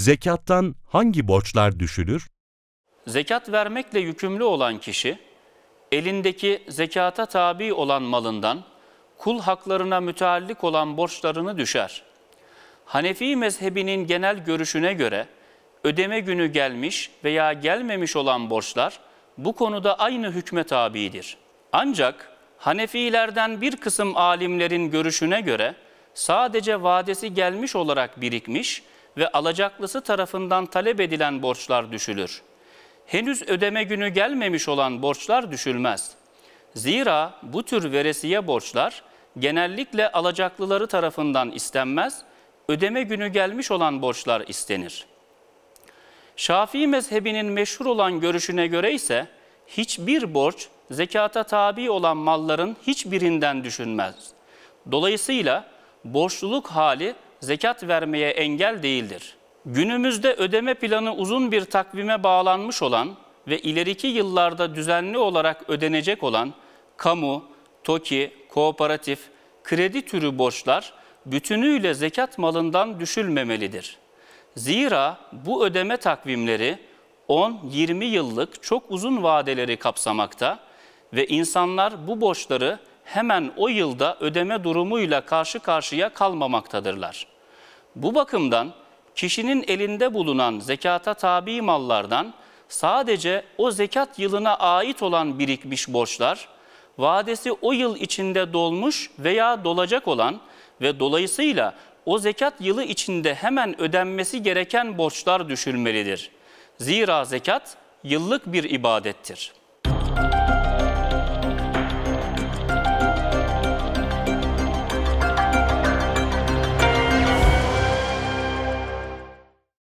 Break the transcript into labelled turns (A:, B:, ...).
A: Zekattan hangi borçlar düşülür?
B: Zekat vermekle yükümlü olan kişi, elindeki zekata tabi olan malından kul haklarına müteallik olan borçlarını düşer. Hanefi mezhebinin genel görüşüne göre ödeme günü gelmiş veya gelmemiş olan borçlar bu konuda aynı hükme tabidir. Ancak Hanefilerden bir kısım alimlerin görüşüne göre sadece vadesi gelmiş olarak birikmiş ve alacaklısı tarafından talep edilen borçlar düşülür. Henüz ödeme günü gelmemiş olan borçlar düşülmez. Zira bu tür veresiye borçlar genellikle alacaklıları tarafından istenmez, ödeme günü gelmiş olan borçlar istenir. Şafii mezhebinin meşhur olan görüşüne göre ise hiçbir borç zekata tabi olan malların hiçbirinden düşünmez. Dolayısıyla borçluluk hali zekat vermeye engel değildir. Günümüzde ödeme planı uzun bir takvime bağlanmış olan ve ileriki yıllarda düzenli olarak ödenecek olan kamu, TOKİ, kooperatif, kredi türü borçlar bütünüyle zekat malından düşülmemelidir. Zira bu ödeme takvimleri 10-20 yıllık çok uzun vadeleri kapsamakta ve insanlar bu borçları hemen o yılda ödeme durumuyla karşı karşıya kalmamaktadırlar. Bu bakımdan kişinin elinde bulunan zekata tabi mallardan sadece o zekat yılına ait olan birikmiş borçlar, vadesi o yıl içinde dolmuş veya dolacak olan ve dolayısıyla o zekat yılı içinde hemen ödenmesi gereken borçlar düşülmelidir. Zira zekat yıllık bir ibadettir.